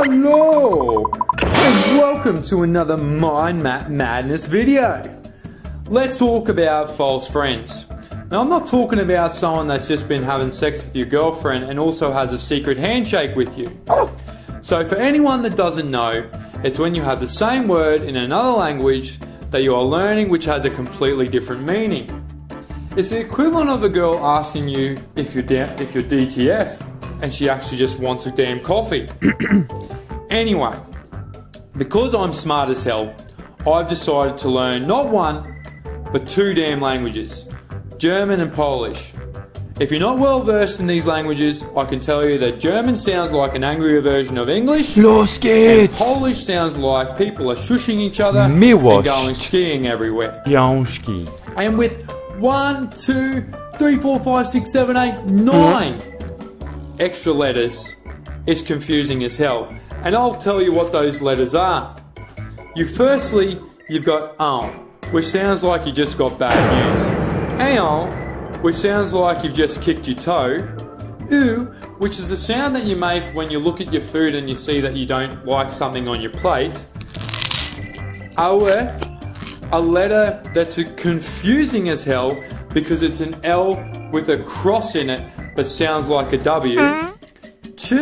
Hello, and welcome to another Mind Map Madness video. Let's talk about false friends. Now, I'm not talking about someone that's just been having sex with your girlfriend and also has a secret handshake with you. So, for anyone that doesn't know, it's when you have the same word in another language that you are learning which has a completely different meaning. It's the equivalent of a girl asking you if you're, if you're DTF and she actually just wants a damn coffee. anyway, because I'm smart as hell, I've decided to learn not one, but two damn languages German and Polish. If you're not well versed in these languages, I can tell you that German sounds like an angrier version of English. Los And! Polish sounds like people are shushing each other Miłość. and going skiing everywhere. Jaunski. And with one, two, three, four, five, six, seven, eight, nine extra letters, it's confusing as hell. And I'll tell you what those letters are. You firstly, you've got on, which sounds like you just got bad news. Aon, which sounds like you've just kicked your toe. Oo, which is the sound that you make when you look at your food and you see that you don't like something on your plate. Aue, a letter that's confusing as hell because it's an L with a cross in it but sounds like a W. Ch,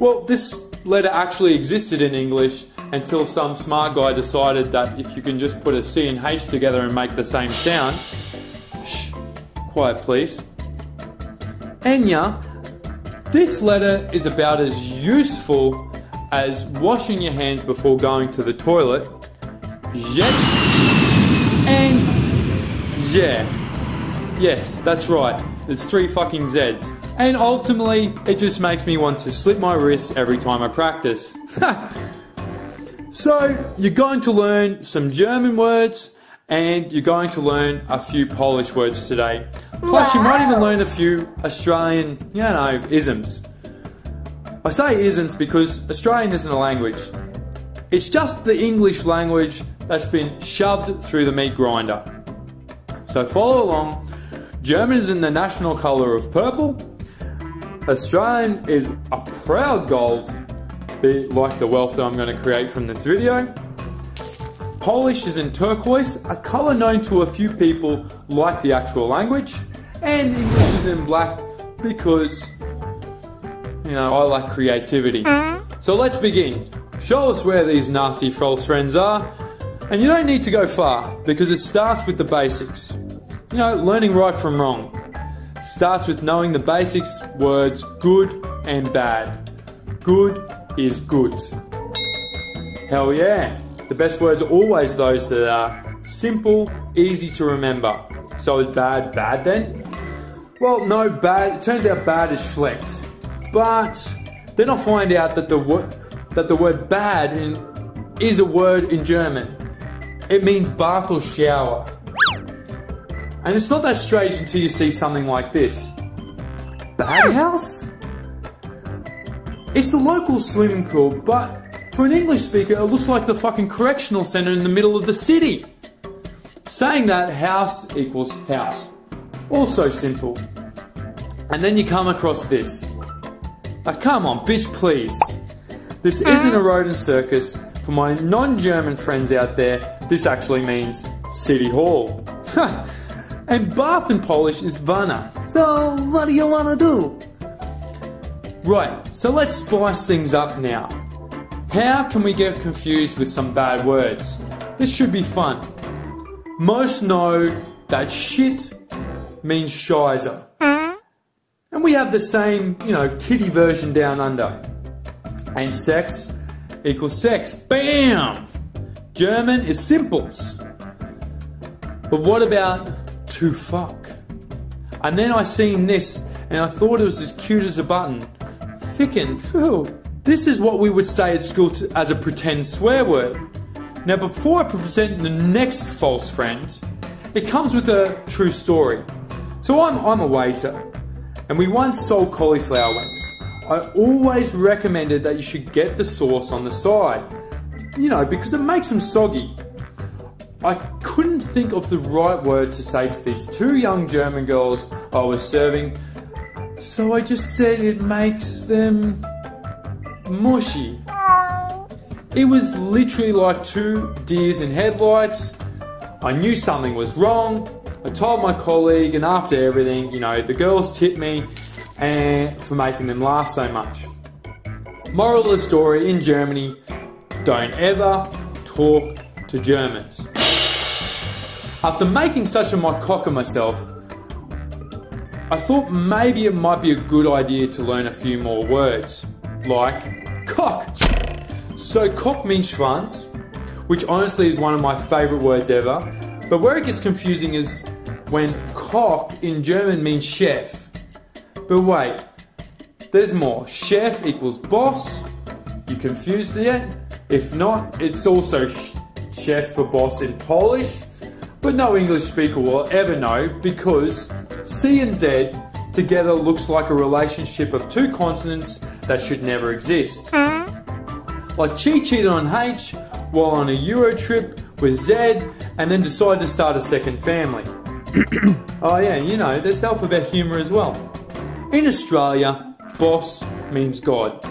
well, this letter actually existed in English until some smart guy decided that if you can just put a C and H together and make the same sound. Shh, quiet please. Enya, this letter is about as useful as washing your hands before going to the toilet. Jet and yeah. Yes, that's right. There's three fucking Z's. And ultimately, it just makes me want to slip my wrist every time I practice. so, you're going to learn some German words and you're going to learn a few Polish words today. Plus, you might even learn a few Australian, you know, isms. I say isms because Australian isn't a language. It's just the English language that's been shoved through the meat grinder. So follow along. German is in the national colour of purple. Australian is a proud gold, like the wealth that I'm going to create from this video. Polish is in turquoise, a colour known to a few people like the actual language. And English is in black because, you know, I like creativity. So let's begin. Show us where these nasty false friends are. And you don't need to go far because it starts with the basics. You know, learning right from wrong. Starts with knowing the basics words good and bad. Good is good. Hell yeah. The best words are always those that are simple, easy to remember. So is bad bad then? Well, no, bad. It turns out bad is schlecht. But then I find out that the word that the word bad in, is a word in German. It means bath or shower. And it's not that strange until you see something like this. Bad ah! house? It's the local swimming pool, but for an English speaker, it looks like the fucking correctional center in the middle of the city. Saying that house equals house. Also simple. And then you come across this. Now come on, bitch, please. This isn't a rodent circus. For my non-German friends out there, this actually means City Hall. and bath in Polish is Vana. So what do you want to do? Right, so let's spice things up now. How can we get confused with some bad words? This should be fun. Most know that shit means shizer. And we have the same, you know, kitty version down under. And sex equals sex. Bam! German is simples. But what about to fuck? And then I seen this and I thought it was as cute as a button. Thinking, oh, this is what we would say at school to, as a pretend swear word. Now, before I present the next false friend, it comes with a true story. So I'm, I'm a waiter, and we once sold cauliflower wings. I always recommended that you should get the sauce on the side, you know, because it makes them soggy. I couldn't think of the right word to say to these two young German girls I was serving, so I just said it makes them mushy. It was literally like two deers in headlights. I knew something was wrong. I told my colleague, and after everything, you know, the girls tipped me and for making them laugh so much. Moral of the story in Germany don't ever talk to Germans. After making such a mock of myself, I thought maybe it might be a good idea to learn a few more words, like cock. So, cock means Schwanz, which honestly is one of my favourite words ever. But where it gets confusing is when cock in German means chef. But wait, there's more. Chef equals boss. You confused yet? If not, it's also chef for boss in Polish. But no English speaker will ever know because C and Z together looks like a relationship of two consonants that should never exist. Like Chi cheated on H while on a Euro trip with Z and then decided to start a second family. oh yeah, you know, there's alphabet humour as well. In Australia, boss means God.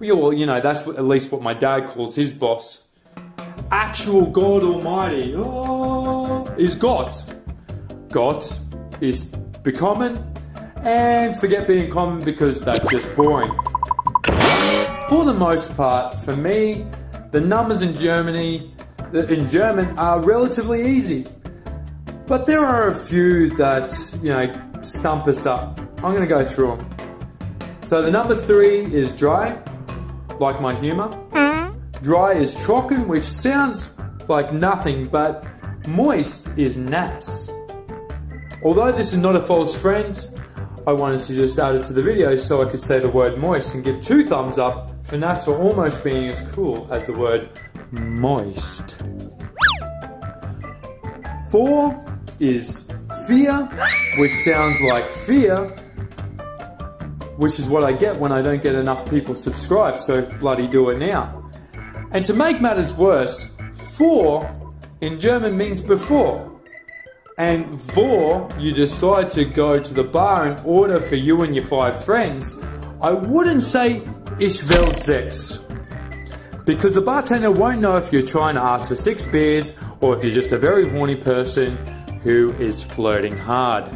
Well, you know, that's at least what my dad calls his boss. Actual God Almighty oh, is God. God is becoming, and forget being common because that's just boring. For the most part, for me, the numbers in Germany, in German, are relatively easy. But there are a few that, you know, stump us up. I'm going to go through them. So the number three is dry, like my humour. Mm-hmm. Dry is trocken, which sounds like nothing, but moist is nass. Although this is not a false friend, I wanted to just add it to the video so I could say the word moist and give two thumbs up for nass for almost being as cool as the word moist. Four is fear, which sounds like fear, which is what I get when I don't get enough people subscribed, so bloody do it now. And to make matters worse, vor in German means before. And vor, you decide to go to the bar and order for you and your five friends, I wouldn't say ich will six. Because the bartender won't know if you're trying to ask for six beers or if you're just a very horny person who is flirting hard.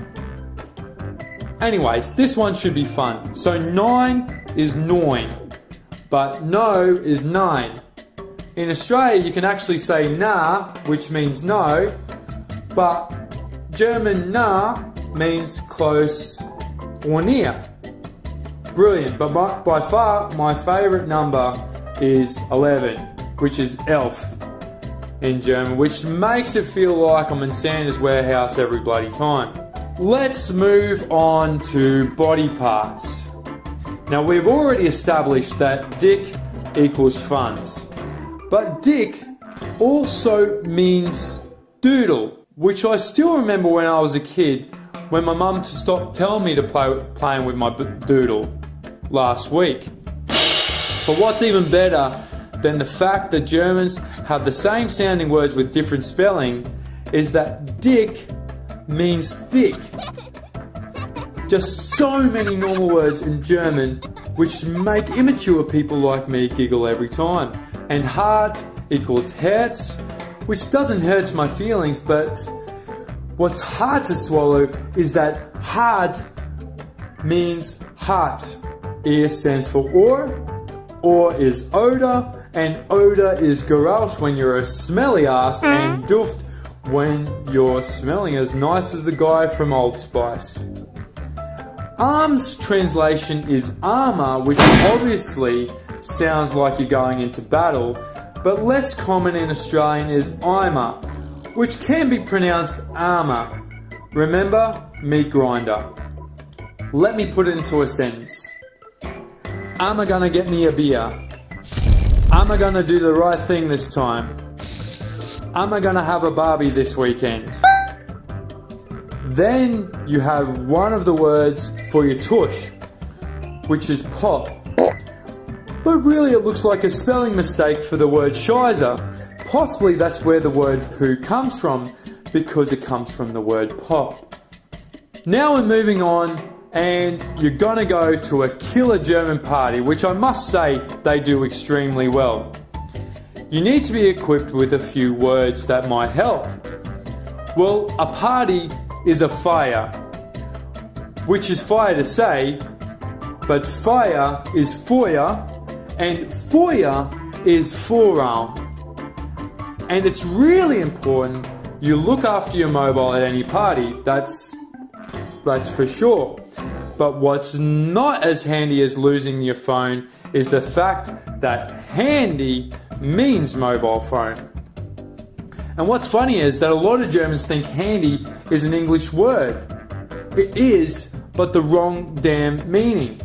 Anyways, this one should be fun. So nine is nine, but no is nine. In Australia, you can actually say na, which means no, but German na means close or near. Brilliant, but by, by far my favourite number is 11, which is elf in German, which makes it feel like I'm in Santa's warehouse every bloody time. Let's move on to body parts. Now, we've already established that dick equals funds, but dick also means doodle, which I still remember when I was a kid when my mum stopped telling me to play playing with my doodle last week. But what's even better than the fact that Germans have the same sounding words with different spelling is that dick means thick. Just so many normal words in German which make immature people like me giggle every time. And heart equals Herz, which doesn't hurt my feelings, but what's hard to swallow is that hard means heart. E stands for or, or is odor, and odor is Geruch when you're a smelly ass, mm-hmm. and duft when you're smelling as nice as the guy from Old Spice. Arms translation is armor, which obviously sounds like you're going into battle, but less common in Australian is Imer, which can be pronounced armor. Remember, meat grinder. Let me put it into a sentence. I gonna get me a beer? Am I gonna do the right thing this time? Am I gonna have a Barbie this weekend? Then you have one of the words for your tush, which is pop. But really, it looks like a spelling mistake for the word shizer. Possibly that's where the word poo comes from, because it comes from the word pop. Now we're moving on and you're gonna go to a killer German party, which I must say they do extremely well. You need to be equipped with a few words that might help. Well, a party is a fire, which is fire to say, but fire is Feuer, and Feuer is forearm. And it's really important you look after your mobile at any party, that's, that's for sure. But what's not as handy as losing your phone is the fact that handy means mobile phone. And what's funny is that a lot of Germans think handy is an English word. It is, but the wrong damn meaning.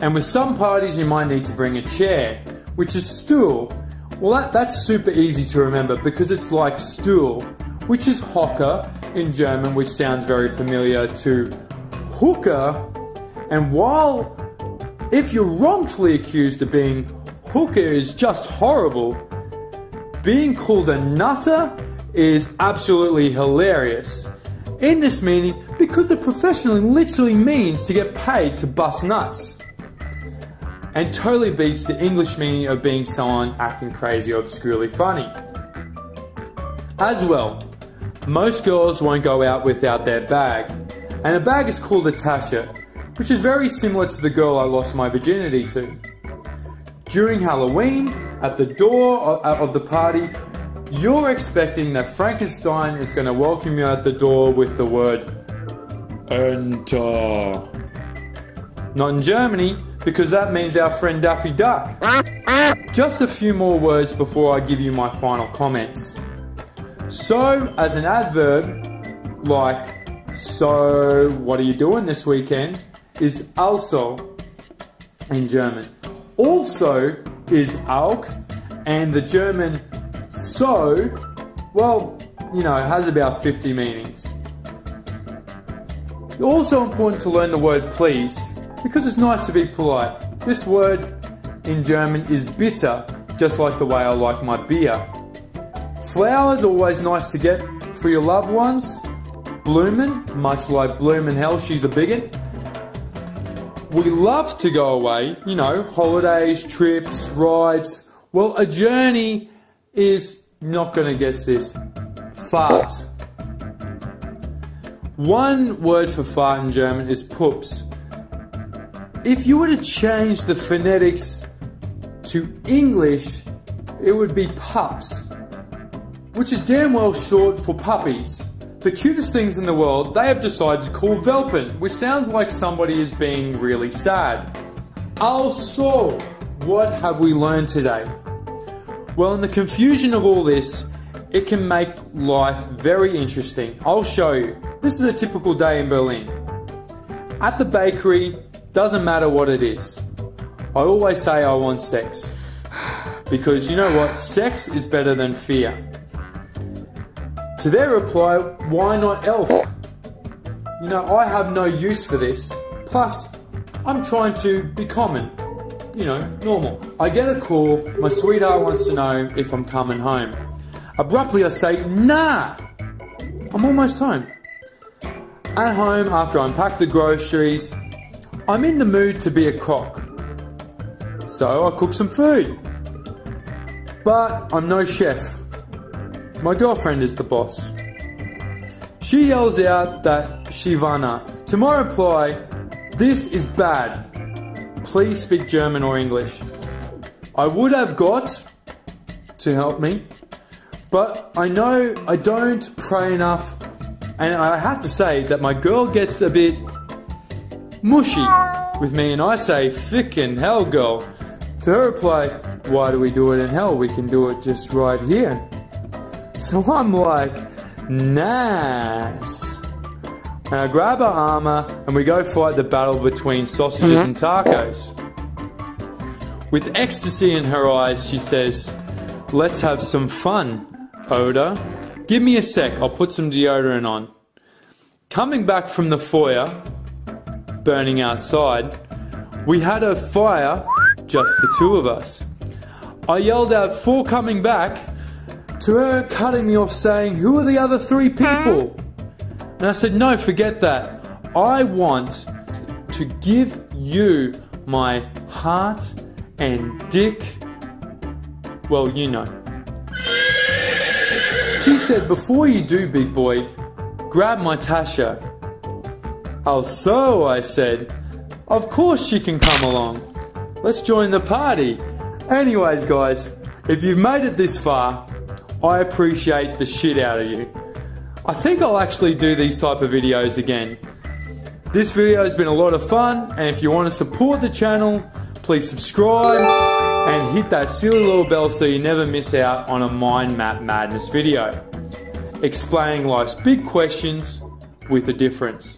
And with some parties, you might need to bring a chair, which is stool. Well, that, that's super easy to remember because it's like stool, which is Hocker in German, which sounds very familiar to hooker. And while, if you're wrongfully accused of being hooker is just horrible, being called a nutter is absolutely hilarious. In this meaning, because the professionally literally means to get paid to bust nuts. And totally beats the English meaning of being someone acting crazy or obscurely funny. As well, most girls won't go out without their bag, and a bag is called a tasha, which is very similar to the girl I lost my virginity to. During Halloween, at the door uh, of the party, you're expecting that Frankenstein is going to welcome you at the door with the word Enter. Not in Germany, because that means our friend Daffy Duck. Just a few more words before I give you my final comments. So, as an adverb, like so, what are you doing this weekend? Is also in German. Also is auch, and the German so, well, you know, has about 50 meanings. Also important to learn the word please, because it's nice to be polite. This word in German is bitter, just like the way I like my beer. Flowers always nice to get for your loved ones, Bloomin', much like Bloomin' Hell, she's a bigot. We love to go away, you know, holidays, trips, rides. Well, a journey is not going to guess this fart. One word for fart in German is pups. If you were to change the phonetics to English, it would be pups, which is damn well short for puppies the cutest things in the world, they have decided to call Welpen, which sounds like somebody is being really sad. Oh, also, what have we learned today? Well, in the confusion of all this, it can make life very interesting. I'll show you. This is a typical day in Berlin. At the bakery, doesn't matter what it is. I always say I want sex. Because you know what? Sex is better than fear. To their reply, why not elf? You know, I have no use for this. Plus, I'm trying to be common. You know, normal. I get a call, my sweetheart wants to know if I'm coming home. Abruptly, I say, nah, I'm almost home. At home, after I unpack the groceries, I'm in the mood to be a cock. So I cook some food. But I'm no chef. My girlfriend is the boss. She yells out that Shivana. To my reply, this is bad. Please speak German or English. I would have got to help me, but I know I don't pray enough, and I have to say that my girl gets a bit mushy with me, and I say, Fickin' hell, girl. To her reply, why do we do it in hell? We can do it just right here. So I'm like, nice. And I grab her armor and we go fight the battle between sausages and tacos. With ecstasy in her eyes, she says, Let's have some fun, Oda. Give me a sec, I'll put some deodorant on. Coming back from the foyer, burning outside, we had a fire, just the two of us. I yelled out, For coming back, to her cutting me off saying, Who are the other three people? And I said, No, forget that. I want to give you my heart and dick. Well, you know. She said, Before you do, big boy, grab my Tasha. Oh, so, I said, Of course she can come along. Let's join the party. Anyways, guys, if you've made it this far, I appreciate the shit out of you. I think I'll actually do these type of videos again. This video has been a lot of fun, and if you want to support the channel, please subscribe and hit that silly little bell so you never miss out on a Mind Map Madness video. Explaining life's big questions with a difference.